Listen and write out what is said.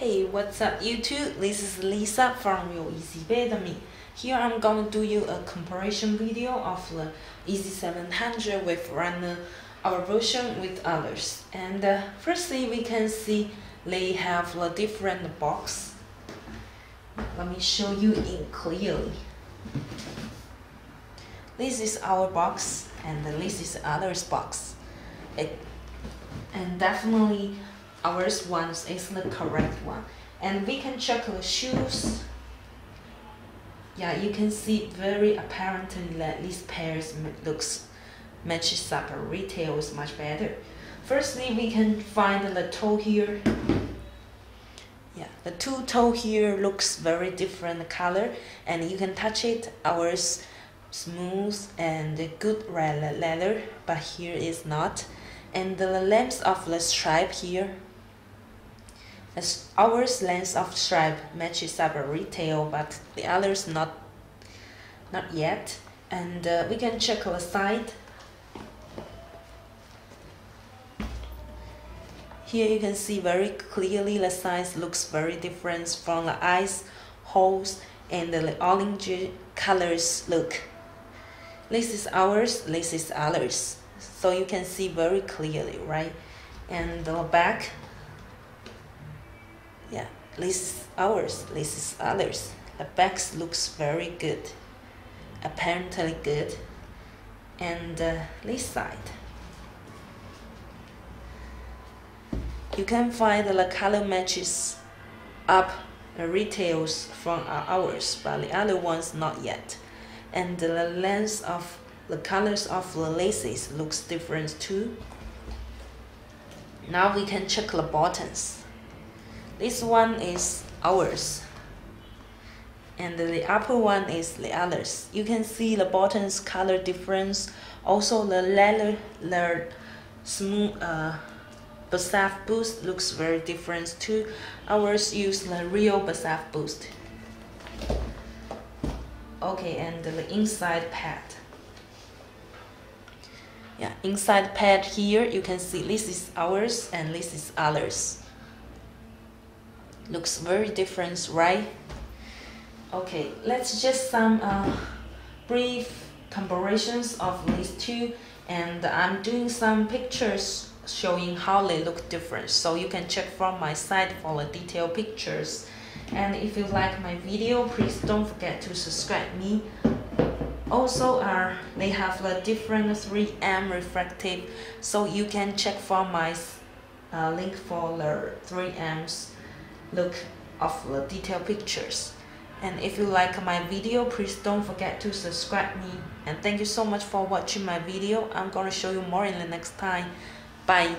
Hey, what's up YouTube? This is Lisa from Real Yeezy Me. Here I'm gonna do you a comparison video of the Easy 700 Wave Runner our version with others. And uh, firstly, we can see they have a different box. Let me show you in clearly. This is our box and this is others box. It, and definitely ours one is the correct one. And we can check the shoes. Yeah you can see very apparently that these pairs looks matches up. Retail is much better. Firstly we can find the toe here. Yeah the two toe here looks very different color and you can touch it. Ours smooth and good leather but here is not. And the length of the stripe here as ours length of stripe matches up retail, but the others not not yet. And uh, we can check the side. Here you can see very clearly the size looks very different from the eyes, holes, and the orange colors look. This is ours, this is others. So you can see very clearly, right? And the back yeah this is ours this is others. The back looks very good apparently good. And uh, this side. You can find the color matches up the retails from ours but the other ones not yet. And the length of the colors of the laces looks different too. Now we can check the buttons this one is ours. And the upper one is the others. You can see the buttons color difference. Also the leather, the smooth uh, BASF boost looks very different too. Ours use the real BASF boost. Okay, and the inside pad. Yeah, inside pad here you can see this is ours and this is others looks very different right? Okay let's just some uh, brief comparisons of these two and I'm doing some pictures showing how they look different. So you can check from my site for the detailed pictures. And if you like my video please don't forget to subscribe me. Also uh, they have the different 3M refractive so you can check from my uh, link for the 3Ms look of the detailed pictures. And if you like my video, please don't forget to subscribe me. And thank you so much for watching my video. I'm gonna show you more in the next time. Bye.